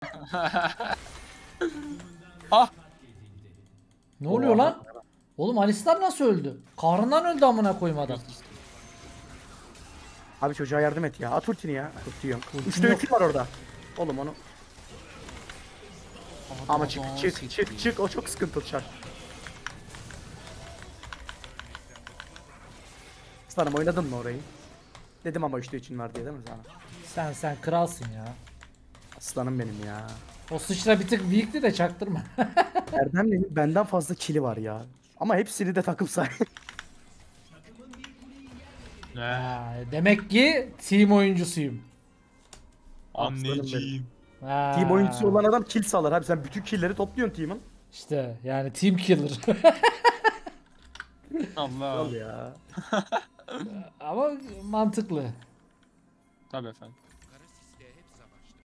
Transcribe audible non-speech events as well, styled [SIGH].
[LAUGHS] ah Ne oluyor lan? Oğlum Alistar nasıl öldü? Kahrından öldü amına koyayım adam. Abi çocuğa yardım et ya. At ultini ya. Tutuyorum. Ultim Üçte yok. ulti var orada. Oğlum onu. Ama çık çık çık çık o çok sıkıntı çar. Aslanım oynadın mı orayı? Dedim ama üçte için var diye değil mi sana? Sen sen kralsın ya. Aslanım benim ya. O sıçra bir tık weak'ti de çaktırma. [LAUGHS] Erdemli'nin benden fazla kili var ya. Ama hepsini de takım say. Ne? Ha, demek ki team oyuncusuyum. Anneciğim. Ha, Team oyuncusu olan adam kill sağlar. Abi sen bütün killleri topluyorsun team'in. İşte yani team killer. [LAUGHS] Allah. Al ya. Ama mantıklı. Tabii efendim.